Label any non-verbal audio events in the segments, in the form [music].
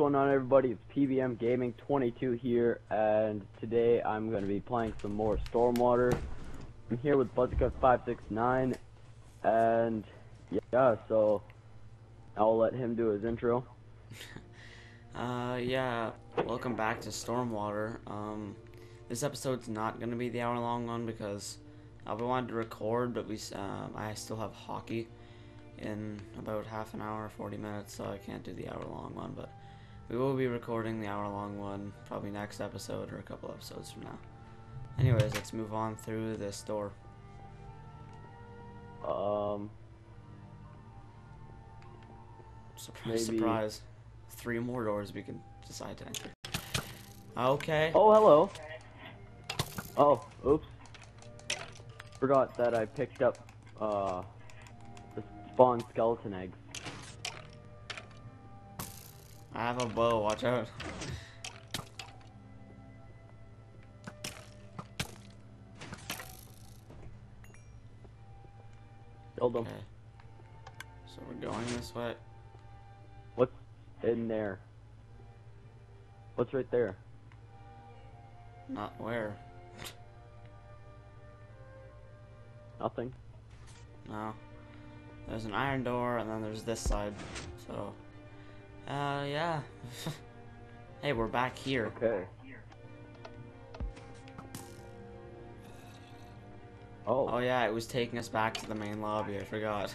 going on everybody? It's PBM Gaming 22 here and today I'm going to be playing some more Stormwater. I'm here with Buzzcut569 and yeah, so I'll let him do his intro. [laughs] Uh, yeah, welcome back to Stormwater. Um, this episode's not gonna be the hour-long one because uh, wanted to record, but we um, I still have hockey in about half an hour, 40 minutes, so I can't do the hour-long one. But we will be recording the hour-long one probably next episode or a couple episodes from now. Anyways, let's move on through this door. Um, Surprise, Maybe- surprise. Three more doors we can decide to enter. Okay. oh hello. Oh, oops. Forgot that I picked up uh the spawn skeleton eggs. I have a bow, watch out. Killed them. Okay. So we're going this way. What's in there? What's right there? Not where. Nothing. No. There's an iron door and then there's this side. So uh yeah. [laughs] hey, we're back here. Okay. Oh, Oh yeah, it was taking us back to the main lobby, I forgot.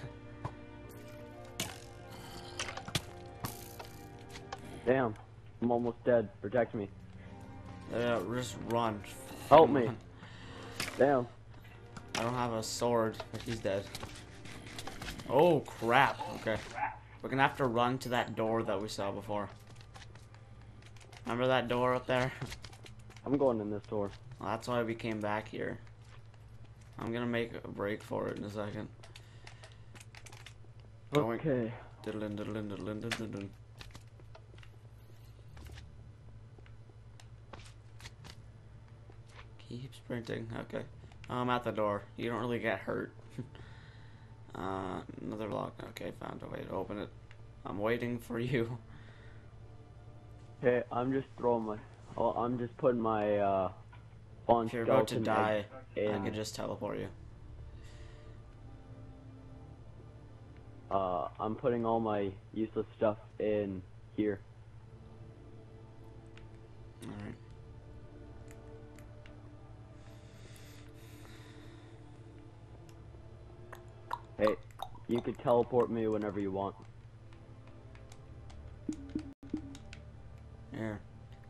damn. I'm almost dead. Protect me. Uh, just run. Help me. Damn. I don't have a sword, but he's dead. Oh crap. Okay. We're gonna have to run to that door that we saw before. Remember that door up there? I'm going in this door. Well, that's why we came back here. I'm gonna make a break for it in a second. Okay. Diddlin, diddlin, diddlin. Keep sprinting. Okay. I'm at the door. You don't really get hurt. [laughs] uh, another lock. Okay, found a way to open it. I'm waiting for you. Okay, I'm just throwing my. Oh, I'm just putting my uh, If you're about to die, egg I can just teleport you. Uh, I'm putting all my useless stuff in here. Alright. You could teleport me whenever you want. Here.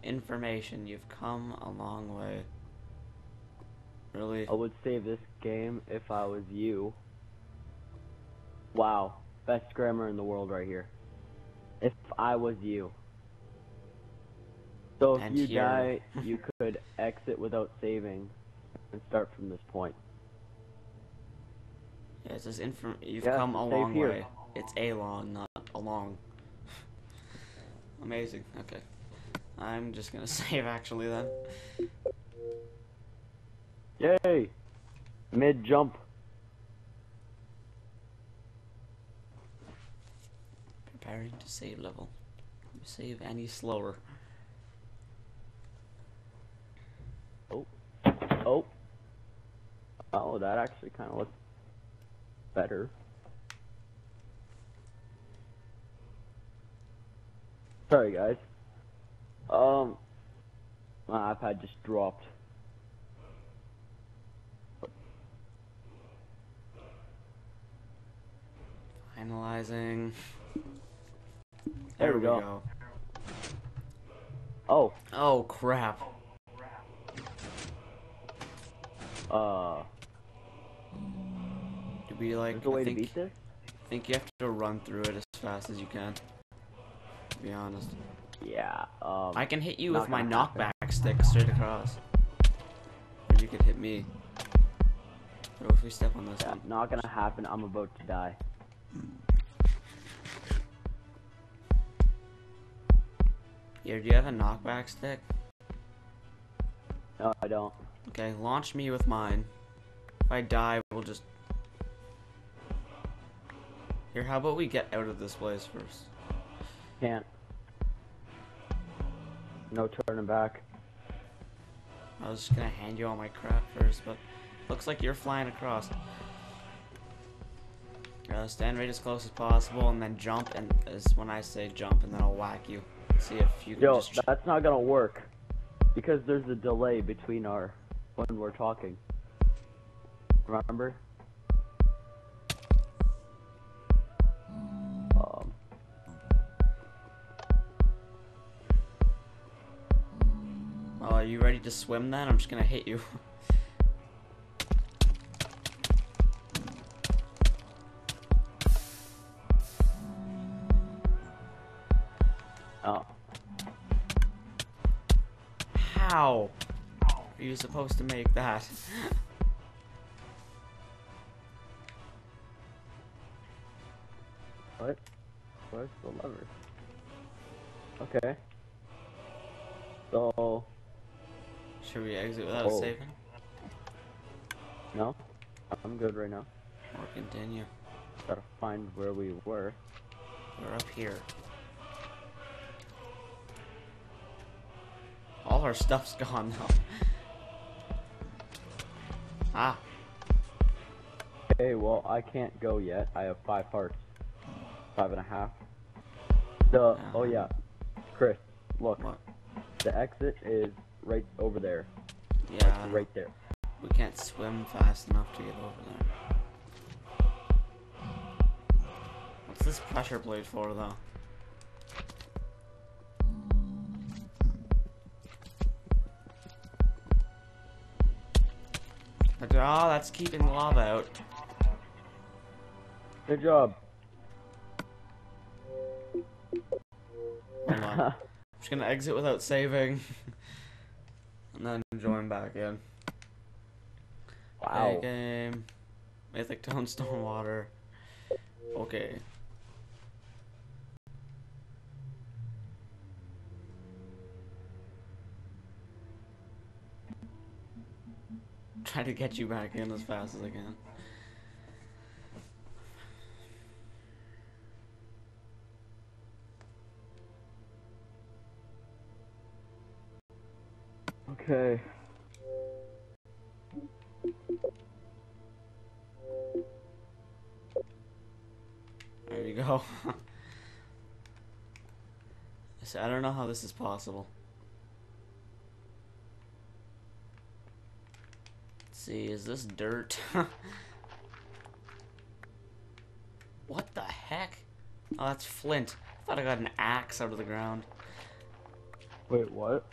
Information. You've come a long way. Really? I would save this game if I was you. Wow, best grammar in the world right here. If I was you. So if And you here. die, you could [laughs] exit without saving and start from this point. Yeah, it says inform. You've Yeah, come a long here. way. It's a long, not a long. [laughs] Amazing. Okay. I'm just gonna [laughs] save actually then. Yay! Mid jump. Preparing to save level. Save any slower. Oh. Oh, Oh, that actually kind of looks better. Sorry, guys. Um, my iPad just dropped. Finalizing. There we go. Oh, Oh crap. uh, Do we like? there's a way I to think, beat this? think you have to run through it as fast as you can. To be honest. Yeah. Um, I can hit you with my gonna happen. knockback stick straight across. Or you could hit me. So if we step on this yeah, one. not gonna happen. I'm about to die. Here, do you have a knockback stick? No, I don't. Okay, launch me with mine. If I die, we'll just... Here, how about we get out of this place first? Can't. No turning back. I was just gonna hand you all my crap first, but looks like you're flying across. Uh, stand right as close as possible, and then jump. And is when I say jump, and then I'll whack you. See if you can Yo, just. that's not gonna work. Because there's a delay between our when we're talking. Remember? You ready to swim then? I'm just gonna hit you. [laughs] oh, How are you supposed to make that? [laughs] what? Where's the lever? Okay. So, Should we exit without Oh. saving? no? I'm good right now. Or continue? Gotta find where we were. We're up here. All our stuff's [laughs] gone now. ah, Okay, well, I can't go yet. I have five hearts. Five and a half. The, oh yeah. Chris, look. what? The exit is right over there. Yeah, Like, right there. we can't swim fast enough to get over there. What's this pressure plate for, though? Oh, that's keeping the lava out. Good job. [laughs] I'm just gonna exit without saving. [laughs] and then join back in. wow. Play game. Mythic Tone Stormwater. Okay. Try to get you back in as fast as I can. This is possible. Let's see, is this dirt? [laughs] what the heck? Oh, that's flint. I thought I got an axe out of the ground. Wait, what?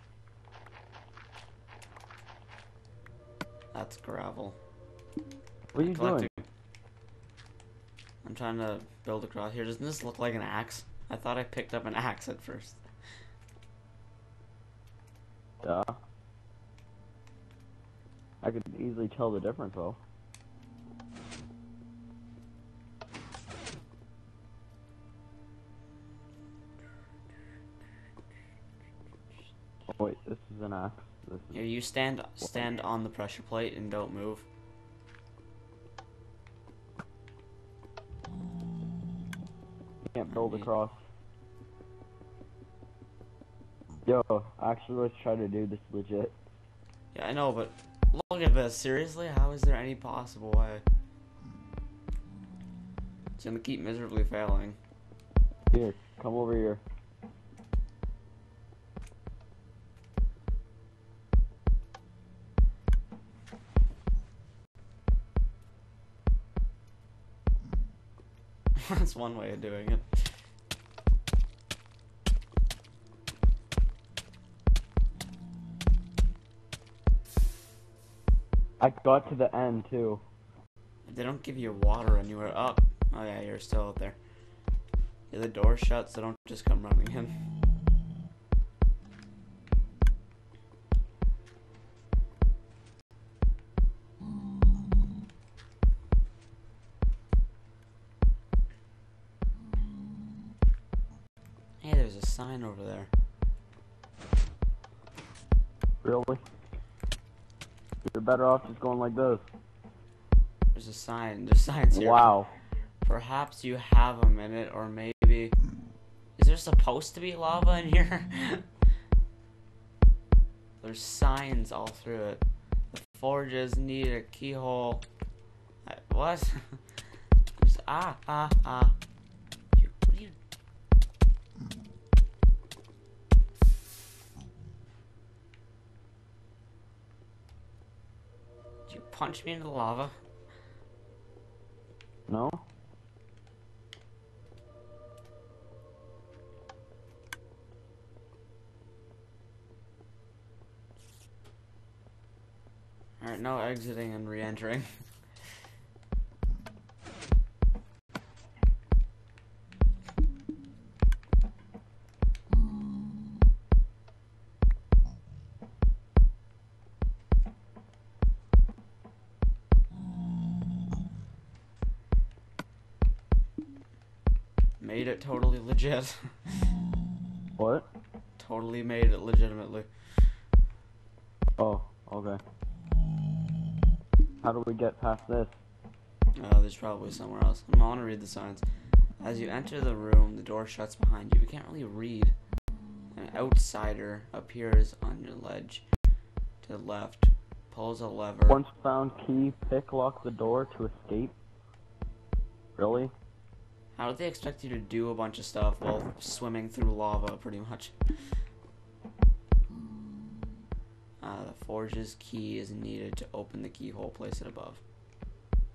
That's gravel. What are you Collecting. doing? I'm trying to build across here. Doesn't this look like an axe? I thought I picked up an axe at first. Duh. I could easily tell the difference though. Oh wait, this is an axe. Is Here, you stand stand on the pressure plate and don't move. can't build across. Yo, actually let's try to do this legit. Yeah, I know, but look at this. Seriously, how is there any possible way? It's gonna keep miserably failing. Here, come over here. [laughs] That's one way of doing it. I got to the end too. They don't give you water anywhere up. Oh yeah, you're still out there. Yeah, the door's shut, so don't just come running in. Hey, there's a sign over there. Really? Better off just going like this. There's a sign. There's signs here. Wow. Perhaps you have a minute, or maybe. Is there supposed to be lava in here? [laughs] There's signs all through it. The forges need a keyhole. I, what? [laughs] There's, ah, ah, ah. Punch me into the lava? No? Alright, no exiting and re-entering. [laughs] totally legit. What? totally made it legitimately. Oh, okay. How do we get past this? Oh, there's probably somewhere else. I'm gonna read the signs. As you enter the room, the door shuts behind you. We can't really read. An outsider appears on your ledge to the left, pulls a lever. Once found key, pick lock the door to escape. Really? How do they expect you to do a bunch of stuff while swimming through lava, pretty much? Uh, the forge's key is needed to open the keyhole. Place it above.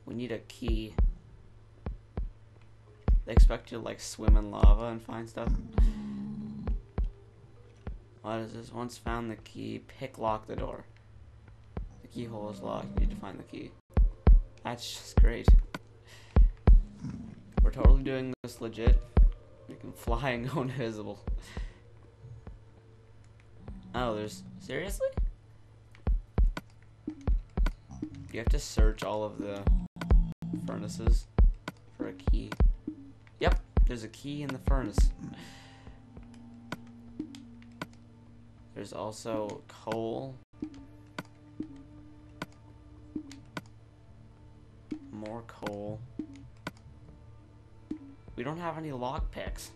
We need a key. They expect you to like swim in lava and find stuff. What is this? Once found the key, pick lock the door. The keyhole is locked. You need to find the key. That's just great. We're totally doing this legit. We can fly and go invisible. Oh, there's seriously? You have to search all of the furnaces for a key. Yep, there's a key in the furnace. There's also coal. More coal. Don't have any lockpicks.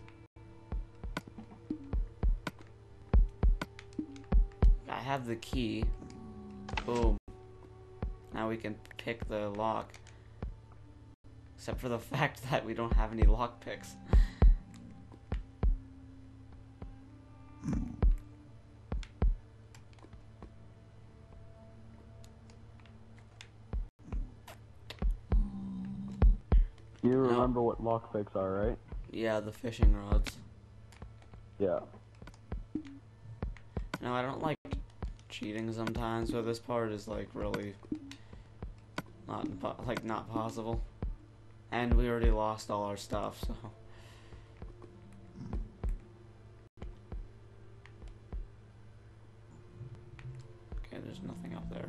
I have the key. Boom. Now we can pick the lock. Except for the [laughs] fact that we don't have any lockpicks. Lockpicks are, right? Yeah, the fishing rods. Yeah. No, I don't like cheating sometimes, but this part is like really not like not possible. And we already lost all our stuff, so. Okay, there's nothing up there.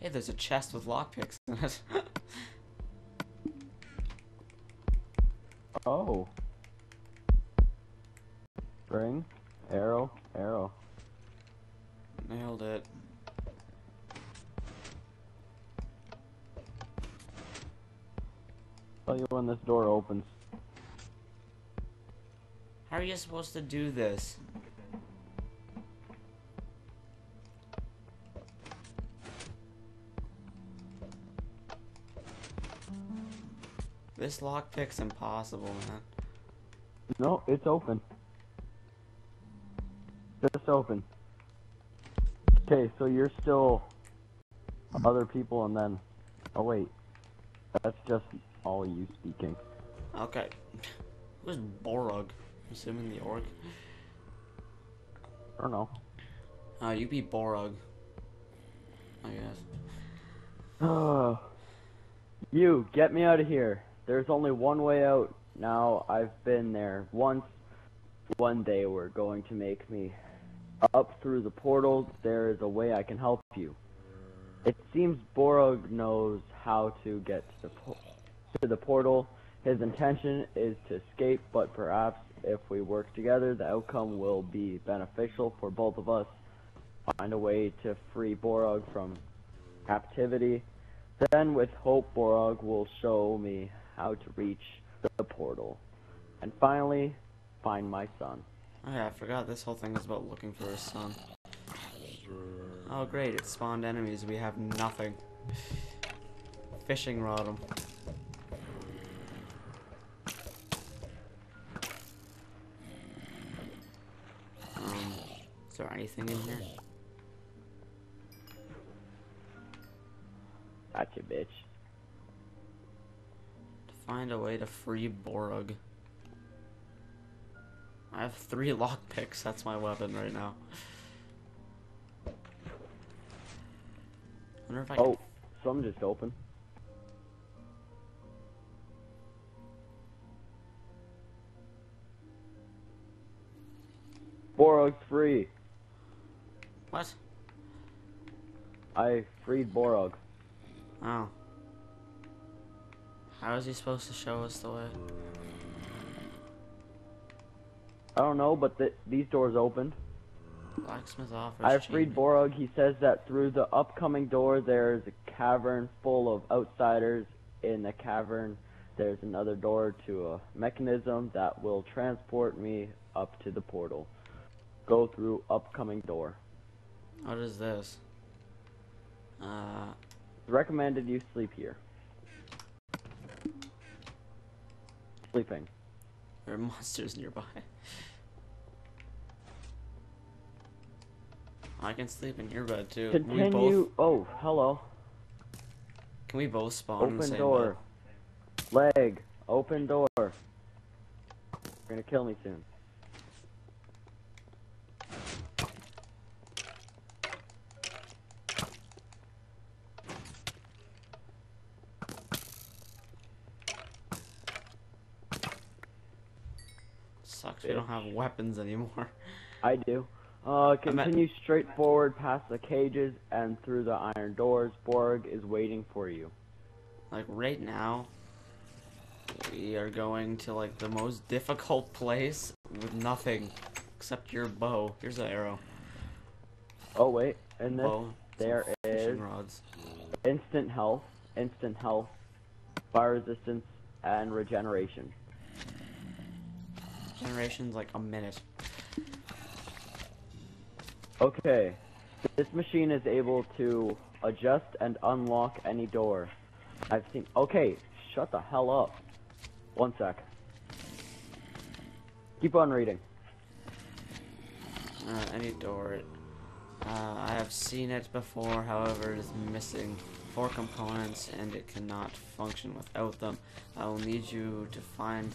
Hey, there's a chest with lockpicks in it. [laughs] Oh. Ring, arrow, arrow. Nailed it. Tell you when this door opens. How are you supposed to do this? This lockpick's impossible, man. No, it's open. Just open. Okay, so you're still other people and then... Oh wait. That's just all you speaking. Okay. Who's Borog? I'm assuming the orc. I don't know. Uh, you be Borog. I guess. Oh. [sighs] you, get me out of here. There's only one way out. Now, I've been there once. One day we're going to make me up through the portal. There is a way I can help you. It seems Borog knows how to get to the, to the portal. His intention is to escape, but perhaps if we work together, the outcome will be beneficial for both of us. Find a way to free Borog from captivity. Then, with hope, Borog will show me how to reach the portal. And finally, find my son. Oh yeah, I forgot this whole thing is about looking for a son. Oh great, it spawned enemies. We have nothing. Fishing rod 'em. Um, is there anything in here? Gotcha, bitch. Find a way to free Borog. I have three [laughs] lockpicks. That's my weapon right now. wonder if I oh, can Oh, some just open. Borog's free. What? I freed Borog. Oh. How is he supposed to show us the way? I don't know, but th these doors opened. Blacksmith offers. I freed Borog. He says that through the upcoming door, there's a cavern full of outsiders. In the cavern, there's another door to a mechanism that will transport me up to the portal. Go through upcoming door. What is this? Uh, Recommended you sleep here. Sleeping. there are monsters nearby. I can sleep in your bed too. Can we both, Oh, hello. can we both spawn in the same? Open door. Leg. Open door. You're gonna kill me soon. Sucks we don't have weapons anymore. I do. Uh, continue straight forward past the cages and through the iron doors. Borog is waiting for you. Like right now, we are going to like the most difficult place with nothing except your bow. Here's an arrow. Oh wait, and this bow. there is fishing rods. instant health, instant health, fire resistance, and regeneration. Generation's like a minute. Okay, this machine is able to adjust and unlock any door. I've seen. Okay, shut the hell up. One sec. Keep on reading. Uh, any door. Uh, I have seen it before, however, it is missing four components and it cannot function without them. I will need you to find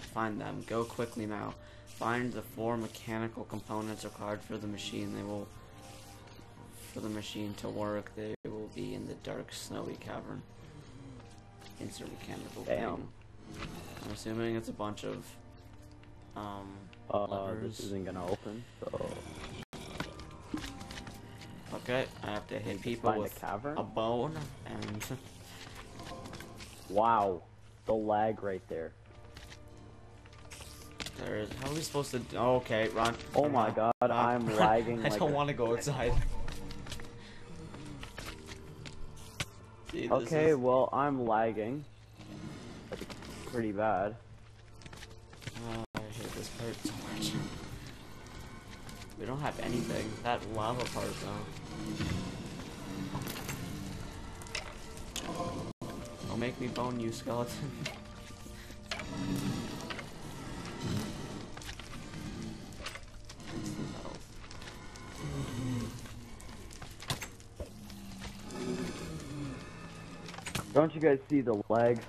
find them. Go quickly now. Find the four mechanical components required for the machine. They will for the machine to work. They will be in the dark, snowy cavern. Insert mechanical Damn. thing. I'm assuming it's a bunch of um Uh, levers. this isn't gonna open, so Okay, I have to hit people find a with cavern. a bone and Wow, the lag right there. How are we supposed to? Oh, okay, run. Oh my god. I'm [laughs] lagging I like don't want to go [laughs] outside. This Okay, is- well, I'm lagging. Like, pretty bad. Oh, I hate this part so much. We don't have anything. That lava part though. Don't make me bone you, skeleton. [laughs] Don't you guys see the lag?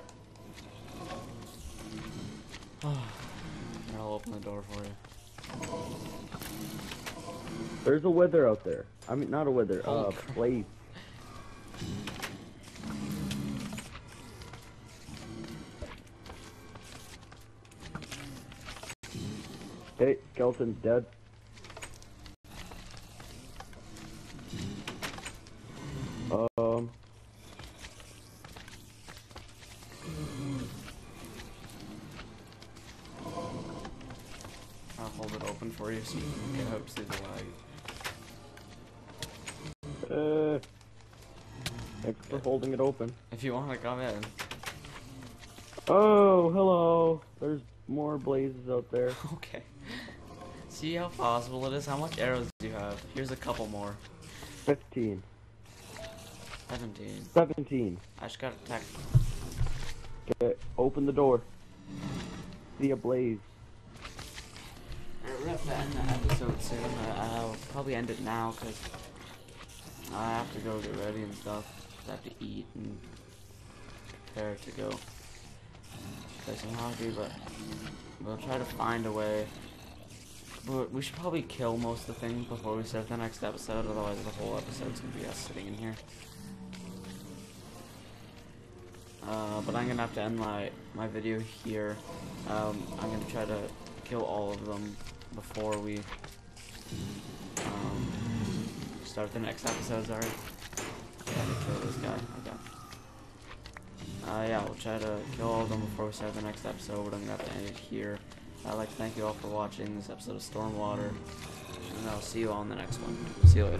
[sighs] I'll open the door for you. There's a wither out there. I mean, not a wither, Holy uh, place. Okay, skeleton's dead. Thanks for holding it open. If you want to come in. Oh, hello. There's more blazes out there. [laughs] Okay. See how possible it is? How much arrows do you have? Here's a couple more. 15. 17. 17. I just got attacked. Okay, open the door. See a blaze. We're gonna end the episode soon. Uh, I'll probably end it now because I have to go get ready and stuff. I have to eat and prepare to go play some hockey, but we'll try to find a way. But we should probably kill most of the things before we start the next episode, otherwise the whole episode's gonna be us sitting in here. Uh, but I'm gonna have to end my, my video here. Um, I'm gonna try to kill all of them before we um, start the next episode, sorry. This guy. Okay. Uh, yeah, we'll try to kill all of them before we start the next episode, but I'm gonna have to end it here. I'd like to thank you all for watching this episode of Stormwater, and I'll see you all in the next one. See you later.